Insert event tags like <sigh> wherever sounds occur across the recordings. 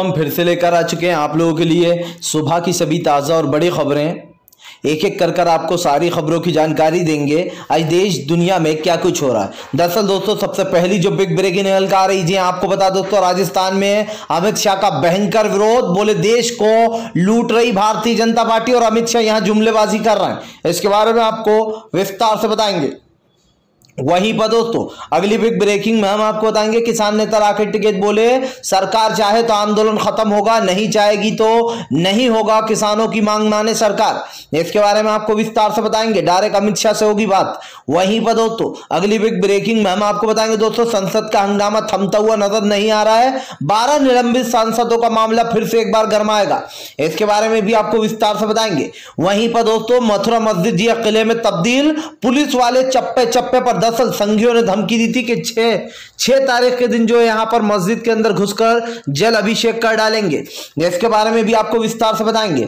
हम फिर से लेकर आ चुके हैं आप लोगों के लिए सुबह की सभी ताज़ा और बड़ी खबरें। एक एक कर कर आपको सारी खबरों की जानकारी देंगे। आज देश, दुनिया में क्या कुछ हो रहा है। दरअसल दोस्तों, सबसे पहली जो बिग ब्रेकिंग निकल आ रही जी आपको बता दोस्तों राजस्थान में अमित शाह का भयंकर विरोध, बोले देश को लूट रही भारतीय जनता पार्टी और अमित शाह यहाँ जुमलेबाजी कर रहे हैं। इसके बारे में आपको विस्तार से बताएँगे। वहीं पर दोस्तों, अगली बिग ब्रेकिंग में हम आपको बताएँगे, किसान नेता राकेश टिकैत बोले, सरकार चाहे तो आंदोलन खत्म होगा, नहीं चाहेगी तो नहीं होगा, किसानों की मांग माने सरकार। इसके बारे में आपको विस्तार से बताएँगे डायरेक्ट अमित शाह से होगी बात। वहीं पर दोस्तों, अगली बिग ब्रेकिंग में हम आपको बताएँगे दोस्तों, संसद का हंगामा थमता हुआ नज़र नहीं आ रहा है। बारह निलंबित सांसदों का मामला फिर से एक बार गर्माएगा। इसके बारे में भी आपको विस्तार से बताएँगे। वहीं पर दोस्तों, मथुरा मस्जिद जी किले में तब्दील, पुलिस वाले चप्पे चप्पे पर दरअसल संघियों ने धमकी दी थी कि छह छह तारीख के दिन जो यहाँ पर मस्जिद के अंदर घुसकर जल अभिषेक कर डालेंगे। इसके बारे में भी आपको विस्तार से बताएँगे।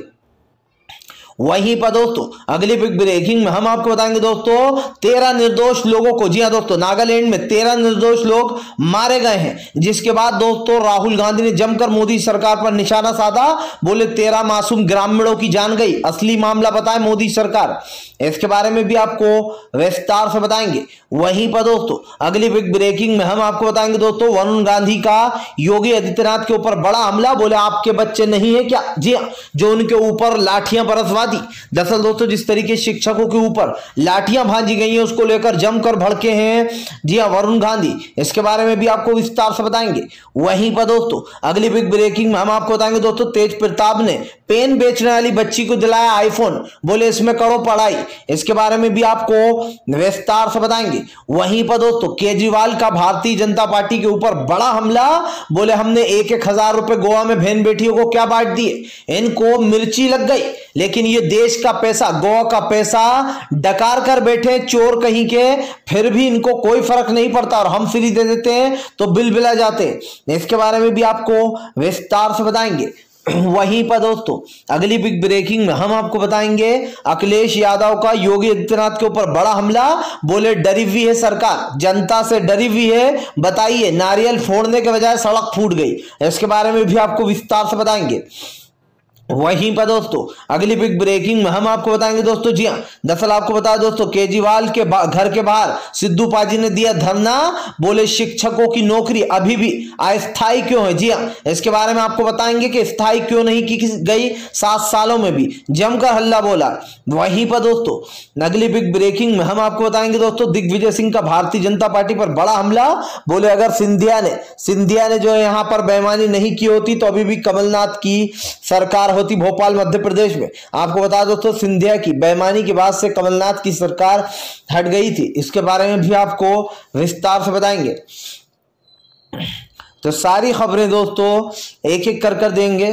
वहीं पर दोस्तों, अगली बिग ब्रेकिंग में हम आपको बताएँगे दोस्तों, तेरह निर्दोष लोगों को, जी हाँ दोस्तों, नागालैंड में तेरह निर्दोष लोग मारे गए हैं, जिसके बाद दोस्तों राहुल गांधी ने जमकर मोदी सरकार पर निशाना साधा, बोले तेरह मासूम ग्रामीणों की जान गई, असली मामला बताए मोदी सरकार। इसके बारे में भी आपको विस्तार से बताएँगे। वहीं पर दोस्तों, अगली बिग ब्रेकिंग में हम आपको बताएँगे दोस्तों, वरुण गांधी का योगी आदित्यनाथ के ऊपर बड़ा हमला, बोले आपके बच्चे नहीं है क्या? जी हाँ जो उनके ऊपर लाठियाँ बरसवा दी दरअसल दोस्तों, जिस तरीके शिक्षकों के ऊपर लाठियाँ भांजी गई हैं, उसको लेकर जमकर भड़के हैं जी हाँ वरुण गांधी। इसके बारे में भी आपको विस्तार से बताएँगे। वहीं पर दोस्तों, अगली बिग ब्रेकिंग में हम आपको बताएँगे दोस्तों, तेज प्रताप ने पेन बेचने वाली बच्ची को दिलाया आईफोन बोले, इसमें करो पढ़ाई। इसके बारे में भी आपको विस्तार से बताएँगे। वहीं पर दोस्तों, केजरीवाल का भारतीय जनता पार्टी के ऊपर बड़ा हमला। बोले, हमने एक एक हज़ार रुपए गोवा में बहन बेटियों को क्या बांट दिए? इनको मिर्ची लग गई। लेकिन ये देश का पैसा, गोवा का पैसा डकार कर बैठे चोर कहीं के, फिर भी इनको कोई फ़र्क नहीं पड़ता और हम फ्री दे देते हैं तो बिल बिला जाते हैं। इसके बारे में भी आपको विस्तार से बताएँगे। <clears throat> वहीं पर दोस्तों, अगली बिग ब्रेकिंग में हम आपको बताएँगे, अखिलेश यादव का योगी आदित्यनाथ के ऊपर बड़ा हमला, बोले डरी हुई है सरकार, जनता से डरी हुई है, बताइए, नारियल फोड़ने के बजाय सड़क फूट गई। इसके बारे में भी आपको विस्तार से बताएँगे। वहीं पर दोस्तों, अगली बिग ब्रेकिंग में हम आपको बताएँगे दोस्तों, जी हाँ दरअसल आपको बता दोस्तों, केजरीवाल के घर के बाहर सिद्धू पाजी ने दिया धरना, बोले शिक्षकों की नौकरी अभी भी अस्थायी क्यों है? जी हाँ इसके बारे में आपको बताएँगे कि स्थायी क्यों नहीं की गई सात सालों में भी, जमकर हल्ला बोला। वहीं पर दोस्तों, अगली बिग ब्रेकिंग में हम आपको बताएँगे दोस्तों, दिग्विजय सिंह का भारतीय जनता पार्टी पर बड़ा हमला, बोले अगर सिंधिया ने सिंधिया ने जो है यहाँ पर बेमानी नहीं की होती तो अभी भी कमलनाथ की सरकार होती भोपाल, मध्य प्रदेश में। आपको बता दो तो सिंधिया की बेमानी के बाद से कमलनाथ की सरकार हट गई थी। इसके बारे में भी आपको विस्तार से बताएँगे। तो सारी खबरें दोस्तों एक एक कर कर देंगे।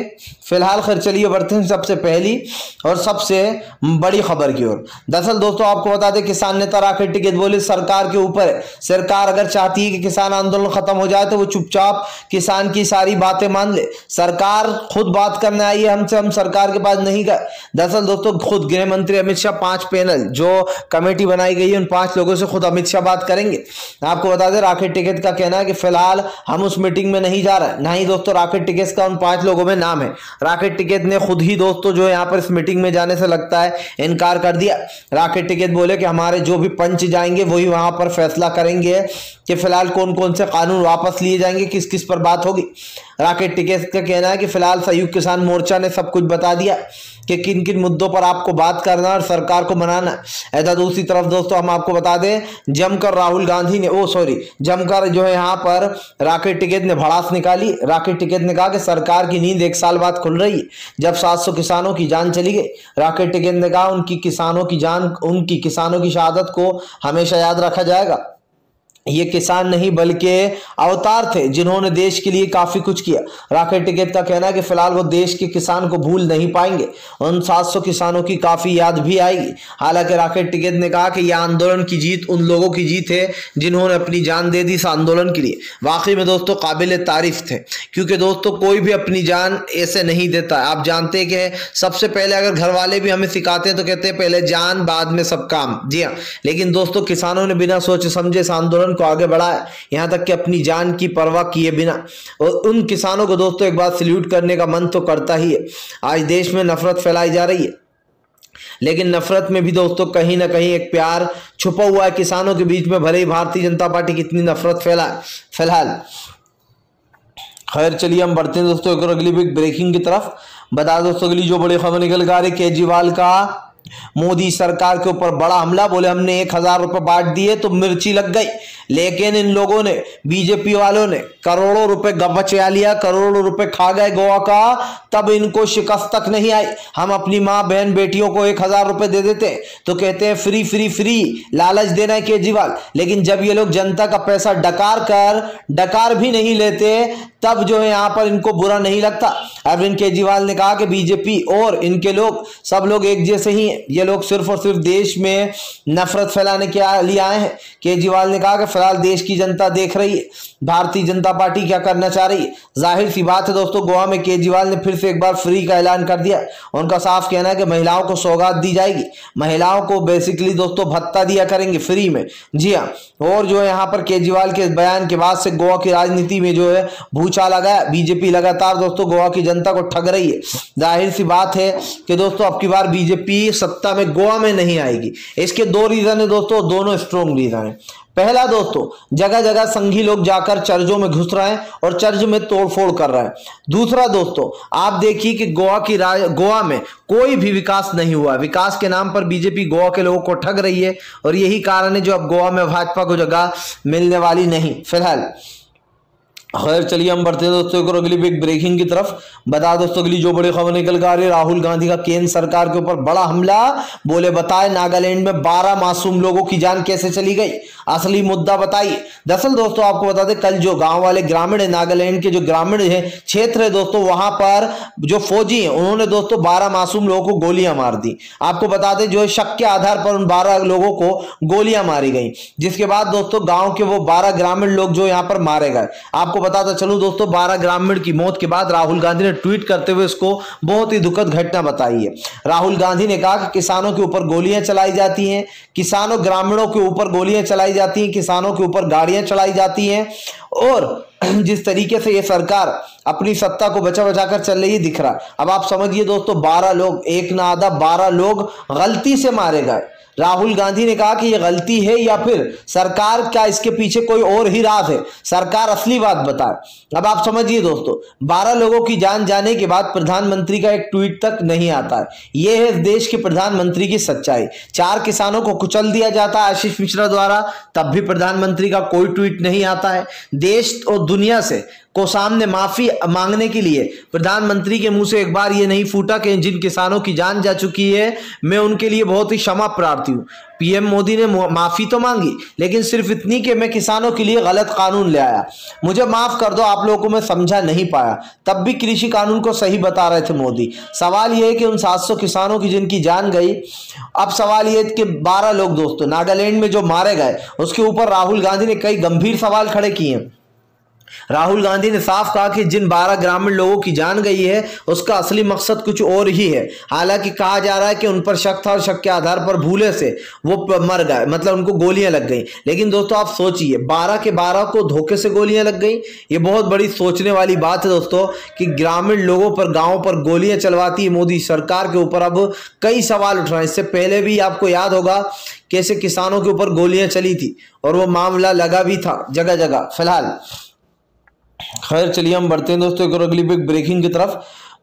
फ़िलहाल खैर चलिए बढ़ते हैं सबसे पहली और सबसे बड़ी खबर की ओर। दरअसल दोस्तों, आपको बता दें, किसान नेता राकेश टिकैत बोले, सरकार के ऊपर, सरकार अगर चाहती है कि किसान आंदोलन खत्म हो जाए तो वो चुपचाप किसान की सारी बातें मान ले। सरकार खुद बात करने आई है, हमसे हम सरकार के पास नहीं गए। दरअसल दोस्तों, खुद गृह मंत्री अमित शाह, पाँच पैनल जो कमेटी बनाई गई है, उन पाँच लोगों से खुद अमित शाह बात करेंगे। आपको बता दें, राकेश टिकैत का कहना है कि फ़िलहाल हम उस में नहीं जा रहे ना ही दोस्तों राकेश टिकैत का उन पाँच लोगों में नाम है। राकेट टिकैत ने खुद ही दोस्तों जो यहाँ पर इस मीटिंग में जाने से लगता है, इनकार कर दिया। राकेट टिकैत बोले कि हमारे जो भी पंच जाएँगे, वही वहाँ पर फैसला करेंगे कि फ़िलहाल कौन कौन से कानून वापस लिए जाएँगे किस किस पर बात होगी। राकेट टिकैत का कहना है कि फ़िलहाल संयुक्त किसान मोर्चा ने सब कुछ बता दिया। कि किन किन मुद्दों पर आपको बात करना और सरकार को मनाना ऐसा दूसरी तरफ़ दोस्तों हम आपको बता दें, जमकर राहुल गांधी ने, ओ सॉरी, जमकर जो है यहाँ पर राकेट टिकट ने भड़ास निकाली। राकेट टिकट ने कहा कि सरकार की नींद एक साल बाद खुल रही है जब 700 किसानों की जान चली गई। राकेट टिकट ने कहा, उनकी किसानों की जान, उनकी किसानों की शहादत को हमेशा याद रखा जाएगा। ये किसान नहीं, बल्कि अवतार थे जिन्होंने देश के लिए काफ़ी कुछ किया। राकेट टिकैत का कहना है कि फ़िलहाल वो देश के किसान को भूल नहीं पाएँगे। उन 700 किसानों की काफ़ी याद भी आएगी। हालाँकि राकेट टिकैत ने कहा कि यह आंदोलन की जीत उन लोगों की जीत है जिन्होंने अपनी जान दे दी इस आंदोलन के लिए। वाकई में दोस्तों, काबिल तारीफ़ थे, क्योंकि दोस्तों, कोई भी अपनी जान ऐसे नहीं देता। आप जानते कि सबसे पहले अगर घर वाले भी हमें सिखाते हैं तो कहते हैं, पहले जान, बाद में सब काम। जी हाँ। लेकिन दोस्तों, किसानों ने बिना सोचे समझे इस आंदोलन आंदोलन को आगे बढ़ाया यहाँ तक कि अपनी जान की परवाह किए बिना। और उन किसानों को दोस्तों, एक बार सल्यूट करने का मन तो करता ही है। आज देश में नफरत फैलाई जा रही है। लेकिन नफरत में भी दोस्तों, कहीं ना कहीं एक प्यार छुपा हुआ है। किसानों के बीच में भले ही भारतीय जनता पार्टी कितनी नफरत फैला फ़िलहाल खैर, चलिए हम बढ़ते हैं दोस्तों अगली बिग ब्रेकिंग की तरफ़। बता दोस्तों, अगली जो बड़ी खबर निकल कर आ रही केजरीवाल का मोदी सरकार के ऊपर बड़ा हमला, बोले हमने एक हज़ार रुपए बांट दिए तो मिर्ची लग गई। लेकिन इन लोगों ने, बीजेपी वालों ने करोड़ों रुपए बचा लिया, करोड़ों रुपए खा गए गोवा का, तब इनको शिकस्त तक नहीं आई। हम अपनी माँ, बहन, बेटियों को एक हज़ार रुपए दे देते तो कहते हैं, फ्री फ्री फ्री, लालच देना है केजरीवाल। लेकिन जब ये लोग जनता का पैसा डकार कर, डकार भी नहीं लेते, तब जो है यहाँ पर इनको बुरा नहीं लगता। अरविंद केजरीवाल ने कहा कि बीजेपी और इनके लोग, सब लोग एक जैसे ही, ये लोग सिर्फ़ और सिर्फ़ देश में नफरत फैलाने के लिए आए हैं। केजरीवाल ने कहा कि फ़िलहाल देश की जनता देख रही है, भारतीय जनता पार्टी क्या करना चाह रही ज़ाहिर सी बात है दोस्तों, गोवा में केजरीवाल ने फिर से एक बार फ्री का ऐलान कर दिया। उनका साफ़ कहना है कि महिलाओं को सौगात दी जाएगी। महिलाओं को बेसिकली दोस्तों भत्ता दिया करेंगे फ्री में। जी हाँ और जो है यहाँ पर केजरीवाल के बयान के बाद से गोवा की राजनीति में जो है भूचाल आ गया। बीजेपी लगातार दोस्तों गोवा की जनता को ठग रही है। ज़ाहिर सी बात है कि दोस्तों, अब की बार बीजेपी सत्ता में गोवा में नहीं आएगी। इसके दो रीजन है दोस्तों, दोनों स्ट्रोंग रीजन है। पहला दोस्तों जगह जगह संघी लोग जाकर चर्चों में घुस रहे हैं और चर्च में तोड़फोड़ कर रहे हैं। दूसरा दोस्तों, आप देखिए कि गोवा की गोवा में कोई भी विकास नहीं हुआ। विकास के नाम पर बीजेपी गोवा के लोगों को ठग रही है और यही कारण है जो अब गोवा में भाजपा को जगह मिलने वाली नहीं। फ़िलहाल खैर, चलिए हम बढ़ते हैं दोस्तों को अगली बिग ब्रेकिंग की तरफ़। बता दोस्तों, अगली जो बड़ी खबर निकल कर आ रही है, राहुल गांधी का केंद्र सरकार के ऊपर बड़ा हमला। बोले, बताए, नागालैंड में 12 मासूम लोगों की जान कैसे चली गई? असली मुद्दा बताइए। दरअसल दोस्तों, आपको बता दें, कल जो गाँव वाले ग्रामीण है, नागालैंड के जो ग्रामीण है, क्षेत्र है दोस्तों, वहाँ पर जो फौजी है, उन्होंने दोस्तों बारह मासूम लोगों को गोलियाँ मार दी। आपको बता दें, जो शक के आधार पर उन बारह लोगों को गोलियाँ मारी गई। जिसके बाद दोस्तों, गाँव के वो बारह ग्रामीण लोग जो यहाँ पर मारे गए। आपको आपको बताता चलूँ दोस्तों, बारह ग्रामीण की मौत के बाद राहुल गांधी ने ट्वीट करते हुए इसको बहुत ही दुखद घटना बताई है। राहुल गांधी ने कहा कि किसानों के ऊपर गोलियाँ चलाई जाती हैं, किसानों, ग्रामीणों के ऊपर गोलियाँ चलाई जाती हैं, किसानों के ऊपर गाड़ियाँ चलाई जाती हैं और <clears throat> जिस तरीके से ये सरकार अपनी सत्ता को बचा बचा कर चल रही है, दिख रहा अब आप समझिए दोस्तों, बारह लोग, एक ना आधा बारह लोग गलती से मारे गए। राहुल गांधी ने कहा कि यह गलती है या फिर सरकार क्या इसके पीछे कोई और ही राज है? सरकार असली बात बताए। अब आप समझिए दोस्तों, बारह लोगों की जान जाने के बाद प्रधानमंत्री का एक ट्वीट तक नहीं आता है। यह है देश के प्रधानमंत्री की सच्चाई। चार किसानों को कुचल दिया जाता है आशीष मिश्रा द्वारा, तब भी प्रधानमंत्री का कोई ट्वीट नहीं आता है। देश और दुनिया से को सामने माफ़ी मांगने के लिए प्रधानमंत्री के मुँह से एक बार ये नहीं फूटा कि जिन किसानों की जान जा चुकी है, मैं उनके लिए बहुत ही क्षमा प्रार्थी हूँ। पीएम मोदी ने माफ़ी तो मांगी, लेकिन सिर्फ़ इतनी कि मैं किसानों के लिए गलत कानून ले आया। मुझे माफ़ कर दो, आप लोगों को मैं समझा नहीं पाया। तब भी कृषि कानून को सही बता रहे थे मोदी। सवाल यह है कि उन 700 किसानों की जिनकी जान गई, अब सवाल यह है कि 12 लोग दोस्तों, नागालैंड में जो मारे गए, उसके ऊपर राहुल गांधी ने कई गंभीर सवाल खड़े किए हैं। राहुल गांधी ने साफ़ कहा कि जिन 12 ग्रामीण लोगों की जान गई है, उसका असली मकसद कुछ और ही है। हालाँकि कहा जा रहा है कि उन पर शक था और शक के आधार पर भूले से वो मर गए मतलब उनको गोलियाँ लग गई। लेकिन दोस्तों, आप सोचिए 12 के 12 को धोखे से गोलियाँ लग गई। ये बहुत बड़ी सोचने वाली बात है दोस्तों कि ग्रामीण लोगों पर, गाँव पर गोलियाँ चलवाती है मोदी सरकार के ऊपर। अब कई सवाल उठ रहे हैं। इससे पहले भी आपको याद होगा कैसे किसानों के ऊपर गोलियाँ चली थी और वो मामला लगा भी था जगह जगह फ़िलहाल। खैर, चलिए हम बढ़ते हैं दोस्तों, एक और अगली बिग ब्रेकिंग की तरफ़।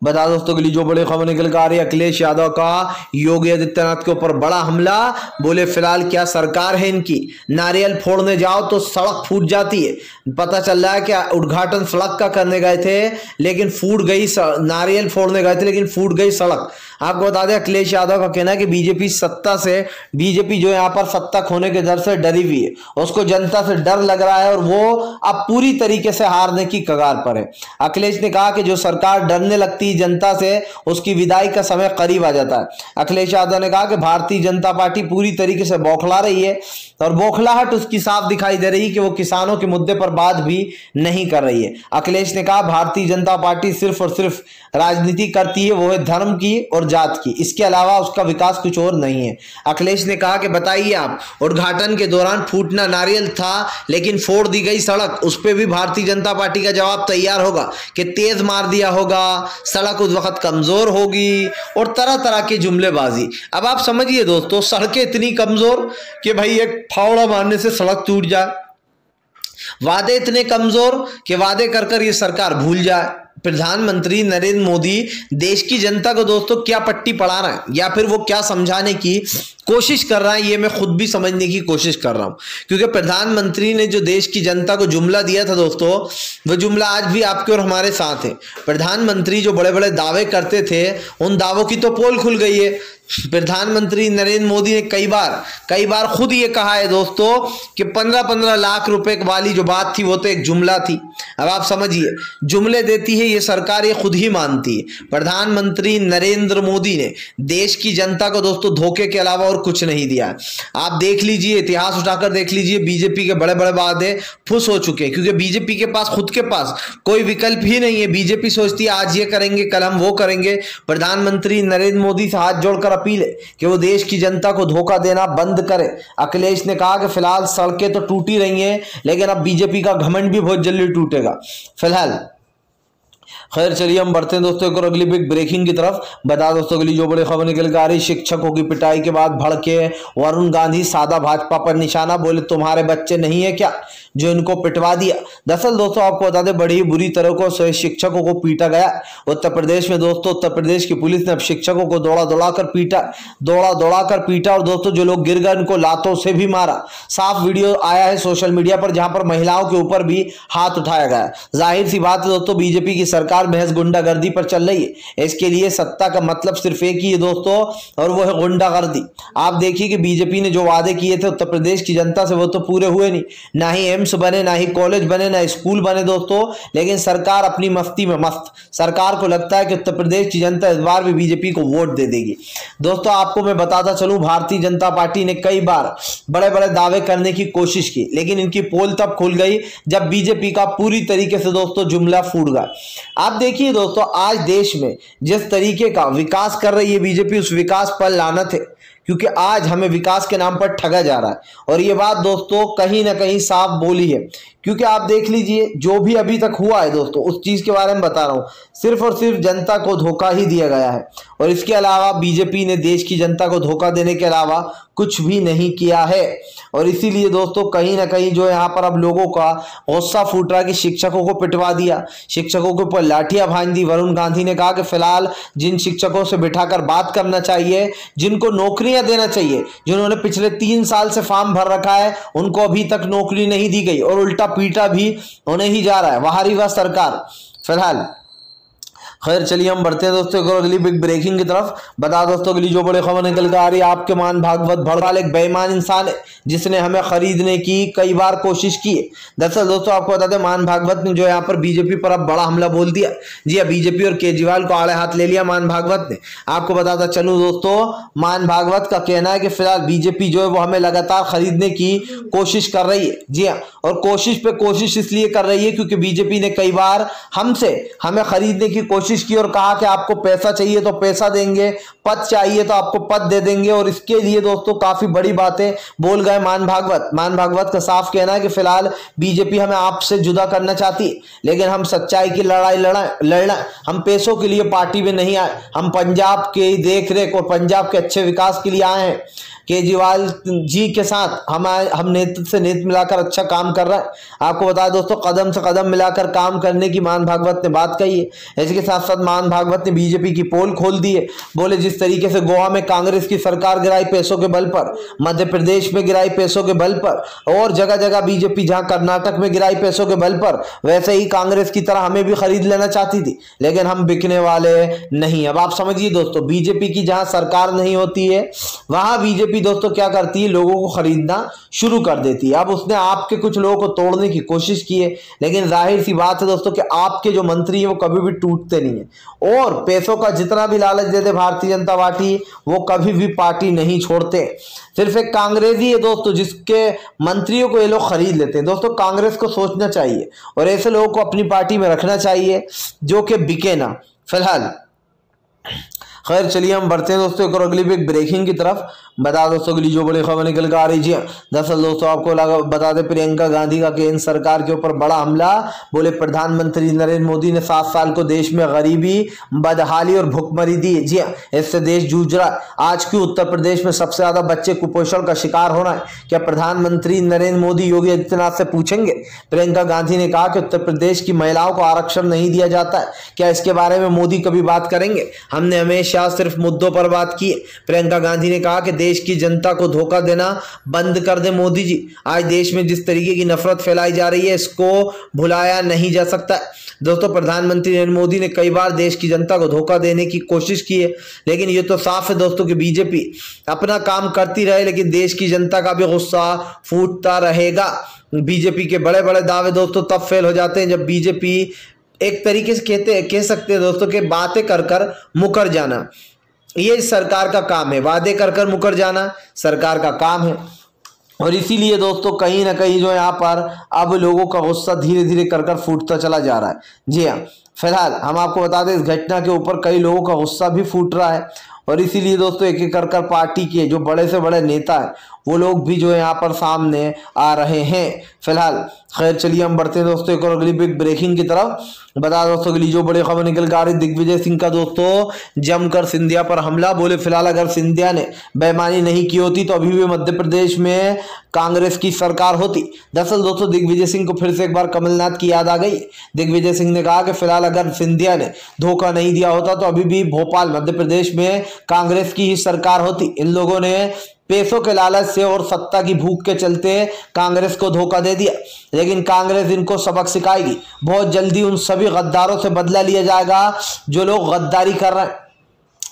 बता दोस्तों के लिए जो बड़े खबर निकल कर आ रही है, अखिलेश यादव का योगी आदित्यनाथ के ऊपर बड़ा हमला। बोले, फ़िलहाल क्या सरकार है इनकी? नारियल फोड़ने जाओ तो सड़क फूट जाती है। पता चल रहा है कि उद्घाटन सड़क का करने गए थे, लेकिन फूट गई नारियल फोड़ने गए थे, लेकिन फूट गई सड़क। आपको बता दें, अखिलेश यादव का कहना है कि बीजेपी सत्ता से, बीजेपी जो यहाँ पर सत्ता खोने के डर से डरी हुई है। उसको जनता से डर लग रहा है और वो अब पूरी तरीके से हारने की कगार पर है। अखिलेश ने कहा कि जो सरकार डरने लगती है जनता से, उसकी विदाई का समय करीब आ जाता है। अखिलेश यादव ने कहा कि भारतीय जनता पार्टी पूरी तरीके से बौखला रही है और बौखलाहट उसकी साफ़ दिखाई दे रही है कि वो किसानों के मुद्दे पर बात भी नहीं कर रही है। अखिलेश ने कहा, भारतीय जनता पार्टी सिर्फ़ और सिर्फ़ राजनीति करती है, वो है धर्म की और जात की। इसके अलावा उसका विकास कुछ और नहीं है। अखिलेश ने कहा कि बताइए आप, उद्घाटन के दौरान फूटना नारियल था, लेकिन फोड़ दी गई सड़क, उस पर भी भारतीय जनता पार्टी का जवाब तैयार होगा कि तेज मार दिया होगा, सड़क उस वक्त कमज़ोर होगी, और तरह तरह की जुमलेबाजी। अब आप समझिए दोस्तों, सड़कें इतनी कमज़ोर कि भाई एक फावड़ा मारने से सड़क टूट जाए। वादे इतने कमज़ोर कि वादे कर कर ये सरकार भूल जाए। प्रधानमंत्री नरेंद्र मोदी देश की जनता को दोस्तों क्या पट्टी पढ़ा रहे हैं? या फिर वो क्या समझाने की कोशिश कर रहा है, ये मैं खुद भी समझने की कोशिश कर रहा हूँ। क्योंकि प्रधानमंत्री ने जो देश की जनता को जुमला दिया था दोस्तों, वो जुमला आज भी आपके और हमारे साथ है। प्रधानमंत्री जो बड़े बड़े दावे करते थे, उन दावों की तो पोल खुल गई है। प्रधानमंत्री नरेंद्र मोदी ने कई बार कई बार खुद ये कहा है दोस्तों कि पंद्रह पंद्रह लाख रुपए वाली जो बात थी, वो तो एक जुमला थी। अब आप समझिए, जुमले देती है, ये सरकार ये खुद ही मानती है। प्रधानमंत्री नरेंद्र मोदी ने देश की जनता को दोस्तों धोखे के अलावा कुछ नहीं दिया। आप देख लीजिए, इतिहास उठाकर देख लीजिए, बीजेपी के बड़े बड़े वादे फुस हो चुके हैं, क्योंकि बीजेपी के पास, खुद के पास कोई विकल्प ही नहीं है। बीजेपी सोचती है, आज ये करेंगे, कल हम वो करेंगे। प्रधानमंत्री नरेंद्र मोदी से हाथ जोड़कर अपील है कि वो देश की जनता को धोखा देना बंद करे। अखिलेश ने कहा कि फ़िलहाल सड़कें तो टूटी रही हैं, लेकिन अब बीजेपी का घमंड भी बहुत जल्दी टूटेगा। फ़िलहाल खैर चलिए हम बढ़ते हैं दोस्तों, एक और अगली बिग ब्रेकिंग की तरफ़। बता दोस्तों, अगली जो बड़ी खबर निकल के आ रही शिक्षकों की पिटाई के बाद भड़के वरुण गांधी, सादा भाजपा पर निशाना, बोले तुम्हारे बच्चे नहीं है क्या? जो इनको पिटवा दिया। दरअसल दोस्तों, आपको बता दें, बड़ी बुरी तरह से शिक्षकों को पीटा गया। उत्तर प्रदेश में दोस्तों, उत्तर प्रदेश की पुलिस ने अब शिक्षकों को दौड़ा दौड़ा कर पीटा, दौड़ा दौड़ा कर पीटा और दोस्तों, जो लोग गिर गए, उनको लातों से भी मारा। साफ़ वीडियो आया है सोशल मीडिया पर, जहाँ पर महिलाओं के ऊपर भी हाथ उठाया गया। ज़ाहिर सी बात है दोस्तों, बीजेपी की सरकार महज गुंडागर्दी पर चल रही है। इसके लिए सत्ता का मतलब सिर्फ़ एक ही है दोस्तों, और वो है गुंडागर्दी। आप देखिए कि बीजेपी ने जो वादे किए थे, उत्तर प्रदेश की जनता से वो तो पूरे हुए नहीं। ना ही एम्स बने, ना ही कॉलेज बने, ना स्कूल बने दोस्तों, लेकिन सरकार अपनी मस्ती में मस्त। सरकार को लगता है कि उत्तर प्रदेश की जनता इस बार भी बीजेपी को वोट दे देगी। दोस्तों, आपको मैं बताता चलूँ, भारतीय जनता पार्टी ने कई बार बड़े बड़े दावे करने की कोशिश की, लेकिन इनकी पोल तब खुल गई जब बीजेपी का पूरी तरीके से दोस्तों जुमला फूट गया। आप देखिए दोस्तों, आज देश में जिस तरीके का विकास कर रही है बीजेपी, उस विकास पर लानत है। क्योंकि आज हमें विकास के नाम पर ठगा जा रहा है। और ये बात दोस्तों, कहीं ना कहीं साफ़ बोली है। क्योंकि आप देख लीजिए, जो भी अभी तक हुआ है दोस्तों, उस चीज़ के बारे में बता रहा हूँ। सिर्फ़ और सिर्फ़ जनता को धोखा ही दिया गया है। और इसके अलावा बीजेपी ने देश की जनता को धोखा देने के अलावा कुछ भी नहीं किया है। और इसीलिए दोस्तों, कहीं ना कहीं जो यहाँ पर अब लोगों का गुस्सा फूट रहा कि शिक्षकों को पिटवा दिया, शिक्षकों के ऊपर लाठियाँ भांज दी। वरुण गांधी ने कहा कि फ़िलहाल जिन शिक्षकों से बिठाकर बात करना चाहिए, जिनको नौकरियाँ देना चाहिए, जिन्होंने पिछले तीन साल से फॉर्म भर रखा है, उनको अभी तक नौकरी नहीं दी गई। और उल्टा पीटा भी होने ही जा रहा है। वहाँ वह सरकार फ़िलहाल खैर चलिए हम बढ़ते हैं दोस्तों, एक और अगली बिग ब्रेकिंग की तरफ़। बता दोस्तों, अगली जो बड़ी खबर निकल कर आ रही है, आपके मान भागवत भड़वाल एक बेईमान इंसान है, जिसने हमें खरीदने की कई बार कोशिश की है। दरअसल दोस्तों, आपको बता दें, मान भागवत ने जो यहाँ पर बीजेपी पर अब बड़ा हमला बोल दिया। जी हाँ बीजेपी और केजरीवाल को आड़े हाथ ले लिया मान भागवत ने। आपको बताता चलू दोस्तों, मान भागवत का कहना है कि फ़िलहाल बीजेपी जो है, वो हमें लगातार खरीदने की कोशिश कर रही है। जी हाँ और कोशिश पे कोशिश इसलिए कर रही है क्योंकि बीजेपी ने कई बार हमसे हमें खरीदने की कोशिश कोशिश की और कहा कि आपको पैसा चाहिए तो पैसा देंगे, पद चाहिए तो आपको पद दे देंगे और इसके लिए दोस्तों काफ़ी बड़ी बातें बोल गए मान भागवत। मान भागवत का साफ़ कहना है कि फ़िलहाल बीजेपी हमें आपसे जुदा करना चाहती, लेकिन हम सच्चाई की लड़ाई लड़ा लड़ना हम पैसों के लिए पार्टी में नहीं आए, हम पंजाब के देख और पंजाब के अच्छे विकास के लिए आए हैं। केजरीवाल जी के साथ हम हम नेतृत्व से नेतृत्व मिलाकर अच्छा काम कर रहे हैं। आपको बता दोस्तों, कदम से कदम मिलाकर काम करने की मान भागवत ने बात कही है। इसके साथ साथ मान भागवत ने बीजेपी की पोल खोल दी है। बोले, जिस तरीके से गोवा में कांग्रेस की सरकार गिराई पैसों के बल पर, मध्य प्रदेश में गिराई पैसों के बल पर, और जगह जगह बीजेपी जहाँ कर्नाटक में गिराई पैसों के बल पर, वैसे ही कांग्रेस की तरह हमें भी खरीद लेना चाहती थी, लेकिन हम बिकने वाले नहीं। अब आप समझिए दोस्तों, बीजेपी की जहाँ सरकार नहीं होती है, वहाँ बीजेपी बीजेपी दोस्तों क्या करती है? लोगों को खरीदना शुरू कर देती है। अब उसने आपके कुछ लोगों को तोड़ने की कोशिश की है, लेकिन ज़ाहिर सी बात है दोस्तों कि आपके जो मंत्री हैं, वो कभी भी टूटते नहीं है। और पैसों का जितना भी लालच देते भारतीय जनता पार्टी, वो कभी भी पार्टी नहीं छोड़ते। सिर्फ़ एक कांग्रेस ही है दोस्तों, जिसके मंत्रियों को ये लोग खरीद लेते हैं। दोस्तों, कांग्रेस को सोचना चाहिए और ऐसे लोगों को अपनी पार्टी में रखना चाहिए, जो कि बिके ना। फ़िलहाल, खैर चलिए हम बढ़ते हैं दोस्तों, एक और अगली भी ब्रेकिंग की तरफ़। बता दोस्तों अगली जो बड़ी खबर निकल कर आ रही है। दरअसल दोस्तों, आपको लगा बता दें, प्रियंका गांधी का केंद्र सरकार के ऊपर बड़ा हमला। बोले, प्रधानमंत्री नरेंद्र मोदी ने सात साल को देश में गरीबी, बदहाली और भुखमरी दी। जी हाँ इससे देश जूझ रहा आज क्यों उत्तर प्रदेश में सबसे ज़्यादा बच्चे कुपोषण का शिकार होना है? क्या प्रधानमंत्री नरेंद्र मोदी योगी आदित्यनाथ से पूछेंगे? प्रियंका गांधी ने कहा कि उत्तर प्रदेश की महिलाओं को आरक्षण नहीं दिया जाता है। क्या इसके बारे में मोदी कभी बात करेंगे? हमने हमेशा सिर्फ़ मुद्दों पर बात की प्रियंका गांधी ने कहा कि देश की जनता को धोखा देना बंद कर दे मोदी जी। आज देश में जिस तरीके की नफरत फैलाई जा रही है, इसको भुलाया नहीं जा सकता। दोस्तों, प्रधानमंत्री नरेंद्र मोदी ने कई बार देश की जनता को धोखा देने की कोशिश की है, लेकिन ये तो साफ़ है दोस्तों कि बीजेपी अपना काम करती रहे, लेकिन देश की जनता का भी गुस्सा फूटता रहेगा। बीजेपी के बड़े बड़े दावे दोस्तों तब फेल हो जाते हैं जब बीजेपी एक तरीके से कहते, कह सकते हैं दोस्तों कि बातें कर कर मुकर जाना। ये सरकार का काम है। वादे कर कर मुकर जाना सरकार का काम है। और इसीलिए दोस्तों, कहीं ना कहीं जो यहाँ पर अब लोगों का गुस्सा धीरे धीरे कर कर फूटता चला जा रहा है। जी हाँ फ़िलहाल हम आपको बता दें, इस घटना के ऊपर कई लोगों का गुस्सा भी फूट रहा है। और इसीलिए दोस्तों एक एक कर कर पार्टी के जो बड़े से बड़े नेता हैं वो लोग भी जो है यहाँ पर सामने आ रहे हैं। फ़िलहाल, खैर चलिए हम बढ़ते हैं दोस्तों, एक और अगली बिग ब्रेकिंग की तरफ़। बता दोस्तों अगली जो बड़ी खबर निकल कर आ रही दिग्विजय सिंह का दोस्तों, जमकर सिंधिया पर हमला। बोले, फ़िलहाल अगर सिंधिया ने बेमानी नहीं की होती तो अभी भी मध्य प्रदेश में कांग्रेस की सरकार होती। दरअसल दोस्तों, दिग्विजय सिंह को फिर से एक बार कमलनाथ की याद आ गई। दिग्विजय सिंह ने कहा कि फ़िलहाल अगर सिंधिया ने धोखा नहीं दिया होता तो अभी भी भोपाल, मध्य प्रदेश में कांग्रेस की ही सरकार होती। इन लोगों ने पैसों के लालच से और सत्ता की भूख के चलते कांग्रेस को धोखा दे दिया। लेकिन कांग्रेस इनको सबक सिखाएगी। बहुत जल्दी उन सभी गद्दारों से बदला लिया जाएगा जो लोग गद्दारी कर रहे हैं।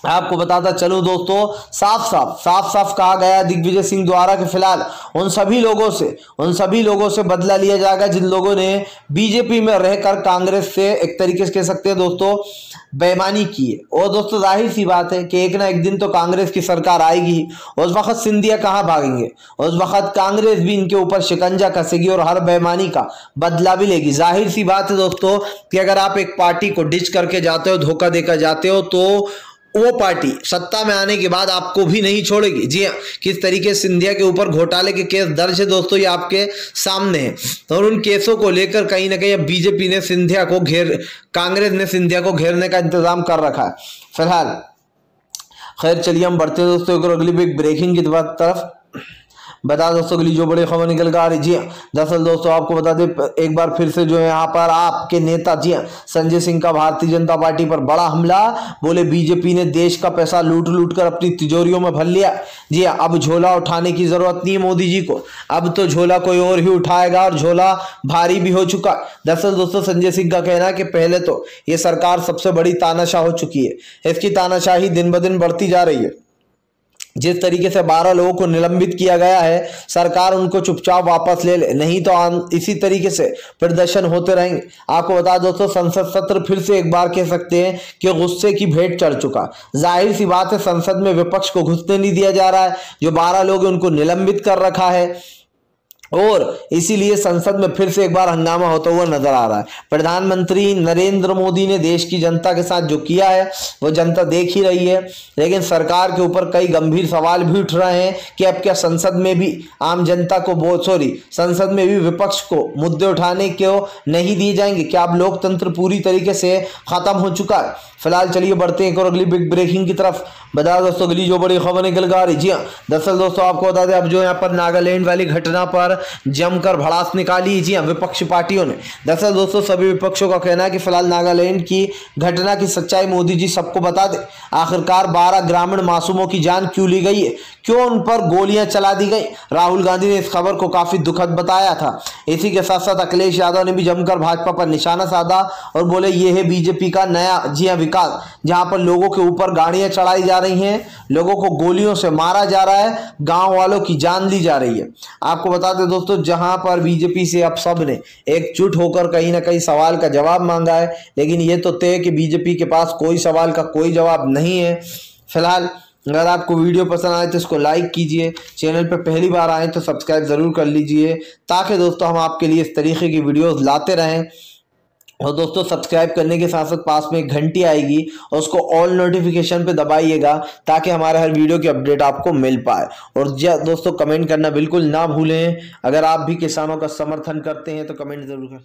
आपको बताता चलूँ दोस्तों, साफ़ साफ़ साफ़ साफ़ कहा गया दिग्विजय सिंह द्वारा कि फ़िलहाल उन सभी लोगों से, उन सभी लोगों से बदला लिया जाएगा जिन लोगों ने बीजेपी में रहकर कांग्रेस से एक तरीके से कह सकते हैं दोस्तों बेमानी की है। और दोस्तों, ज़ाहिर सी बात है कि एक ना एक दिन तो कांग्रेस की सरकार आएगी उस वक्त सिंधिया कहाँ भागेंगे? उस वक्त कांग्रेस भी इनके ऊपर शिकंजा कसेगी और हर बेमानी का बदला भी लेगी। ज़ाहिर सी बात है दोस्तों कि अगर आप एक पार्टी को डिच करके जाते हो, धोखा देकर जाते हो तो वो पार्टी सत्ता में आने के बाद आपको भी नहीं छोड़ेगी। जी हाँ किस तरीके सिंधिया के ऊपर घोटाले के केस दर्ज है दोस्तों, ये आपके सामने है। और उन केसों को लेकर कहीं ना कहीं बीजेपी ने सिंधिया को घेर, कांग्रेस ने सिंधिया को घेरने का इंतज़ाम कर रखा है। फ़िलहाल, खैर चलिए हम बढ़ते दोस्तों अगली ब्रेकिंग की तरफ़। बता दोस्तों अगली जो बड़ी खबर निकल कर आ रही जी हाँ दरअसल दोस्तों आपको बता दें, एक बार फिर से जो है यहाँ पर आपके नेता, जी हाँ संजय सिंह का भारतीय जनता पार्टी पर बड़ा हमला। बोले, बीजेपी ने देश का पैसा लूट लूट कर अपनी तिजोरियों में भर लिया। जी हाँ अब झोला उठाने की ज़रूरत नहीं मोदी जी को। अब तो झोला कोई और ही उठाएगा और झोला भारी भी हो चुका दरअसल दोस्तों, संजय सिंह का कहना है कि पहले तो ये सरकार सबसे बड़ी तानाशाह हो चुकी है। इसकी तानाशाही दिन ब दिन बढ़ती जा रही है। जिस तरीके से बारह लोगों को निलंबित किया गया है, सरकार उनको चुपचाप वापस ले ले। नहीं तो इसी तरीके से प्रदर्शन होते रहेंगे। आपको बता दोस्तों, संसद सत्र फिर से एक बार कह सकते हैं कि गुस्से की भेंट चढ़ चुका। ज़ाहिर सी बात है, संसद में विपक्ष को घुसने नहीं दिया जा रहा है। जो बारह लोग उनको निलंबित कर रखा है। और इसीलिए संसद में फिर से एक बार हंगामा होता हुआ नज़र आ रहा है। प्रधानमंत्री नरेंद्र मोदी ने देश की जनता के साथ जो किया है, वो जनता देख ही रही है। लेकिन सरकार के ऊपर कई गंभीर सवाल भी उठ रहे हैं कि अब क्या संसद में भी आम जनता को बहुत सॉरी, संसद में भी विपक्ष को मुद्दे उठाने को नहीं दिए जाएँगे? क्या अब लोकतंत्र पूरी तरीके से खत्म हो चुका है? फ़िलहाल चलिए बढ़ते हैं और अगली बिग ब्रेकिंग की तरफ़। बता दोस्तों, अगली जो बड़ी खबर निकल कर आ रही जी हाँ दरअसल दोस्तों, आपको बता दें, अब जो यहाँ पर नागालैंड वाली घटना पर जमकर भड़ास निकाली जी हाँ विपक्षी पार्टियों ने। दरअसल दोस्तों, सभी विपक्षों का कहना है कि फ़िलहाल नागालैंड की घटना की सच्चाई मोदी जी सबको बता दे। आखिरकार बारह ग्रामीण मासूमों की जान क्यों ली गई है? क्यों उन पर गोलियाँ चला दी गई? राहुल गांधी ने इस खबर को काफ़ी दुखद बताया था। इसी के साथ साथ अखिलेश यादव ने भी जमकर भाजपा पर निशाना साधा और बोले, ये है बीजेपी का नया जी हाँ का जहाँ पर लोगों के ऊपर गाड़ियाँ चढ़ाई जा रही हैं, लोगों को गोलियों से मारा जा रहा है, गाँव वालों की जान ली जा रही है। आपको बता दें दोस्तों, जहाँ पर बीजेपी से अब सबने एकजुट होकर कहीं ना कहीं सवाल का जवाब मांगा है, लेकिन ये तो तय कि बीजेपी के पास कोई सवाल का कोई जवाब नहीं है। फ़िलहाल, अगर आपको वीडियो पसंद आए तो इसको लाइक कीजिए, चैनल पर पहली बार आए तो सब्सक्राइब ज़रूर कर लीजिए, ताकि दोस्तों हम आपके लिए इस तरीके की वीडियोज़ लाते रहें। और दोस्तों सब्सक्राइब करने के साथ साथ पास में एक घंटी आएगी और उसको ऑल नोटिफिकेशन पे दबाइएगा ताकि हमारे हर वीडियो की अपडेट आपको मिल पाए। और दोस्तों कमेंट करना बिल्कुल ना भूलें। अगर आप भी किसानों का समर्थन करते हैं तो कमेंट ज़रूर करें